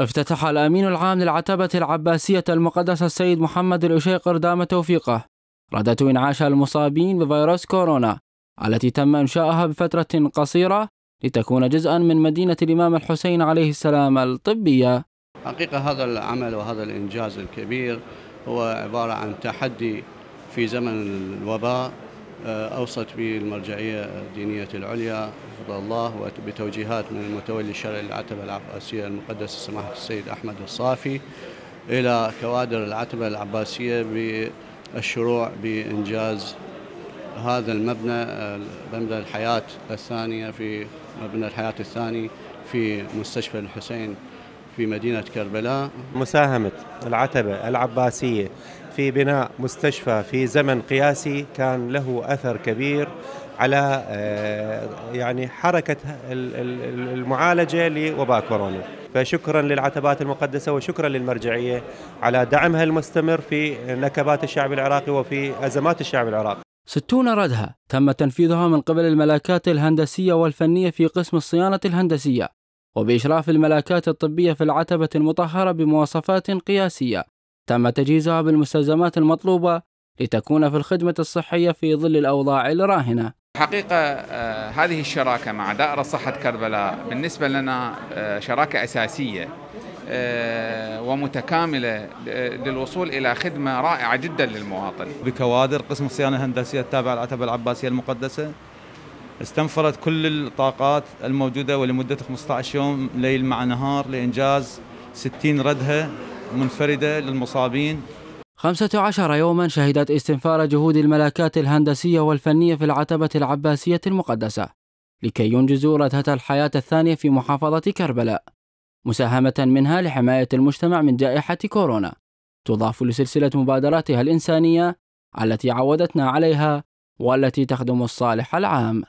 افتتح الأمين العام للعتبة العباسية المقدسة السيد محمد الأشيقر دام توفيقه. ردة إنعاش المصابين بفيروس كورونا التي تم إنشاؤها بفترة قصيرة لتكون جزءا من مدينة الإمام الحسين عليه السلام الطبية. حقيقة هذا العمل وهذا الإنجاز الكبير هو عبارة عن تحدي في زمن الوباء. أوصت به المرجعية الدينية العليا حفظ الله وبتوجيهات من المتولي الشرعي للعتبة العباسية المقدسة سماحة السيد أحمد الصافي إلى كوادر العتبة العباسية بالشروع بإنجاز هذا المبنى مبنى الحياة الثانية في مبنى الحياة الثاني في مستشفى الحسين في مدينة كربلاء. مساهمة العتبة العباسية في بناء مستشفى في زمن قياسي كان له أثر كبير على آه، يعني حركة المعالجة لوباء كورونا. فشكرا للعتبات المقدسة وشكرا للمرجعية على دعمها المستمر في نكبات الشعب العراقي وفي أزمات الشعب العراقي. ستون ردها تم تنفيذها من قبل الملاكات الهندسية والفنية في قسم الصيانة الهندسية. وبإشراف الملاكات الطبية في العتبة المطهرة بمواصفات قياسية. تم تجهيزها بالمستلزمات المطلوبة لتكون في الخدمة الصحية في ظل الأوضاع الراهنة. حقيقة آه، هذه الشراكة مع دائرة صحة كربلاء بالنسبة لنا آه، شراكة أساسية آه، ومتكاملة للوصول إلى خدمة رائعة جدا للمواطن. بكوادر قسم الصيانة الهندسية التابعة للعتبة العباسية المقدسة استنفرت كل الطاقات الموجودة ولمدة 15 يوم ليل مع نهار لإنجاز 60 ردهة منفردة للمصابين. 15 يوما شهدت استنفار جهود الملاكات الهندسية والفنية في العتبة العباسية المقدسة لكي ينجزوا ردهة الحياة الثانية في محافظة كربلاء مساهمة منها لحماية المجتمع من جائحة كورونا. تضاف لسلسلة مبادراتها الإنسانية التي عودتنا عليها والتي تخدم الصالح العام.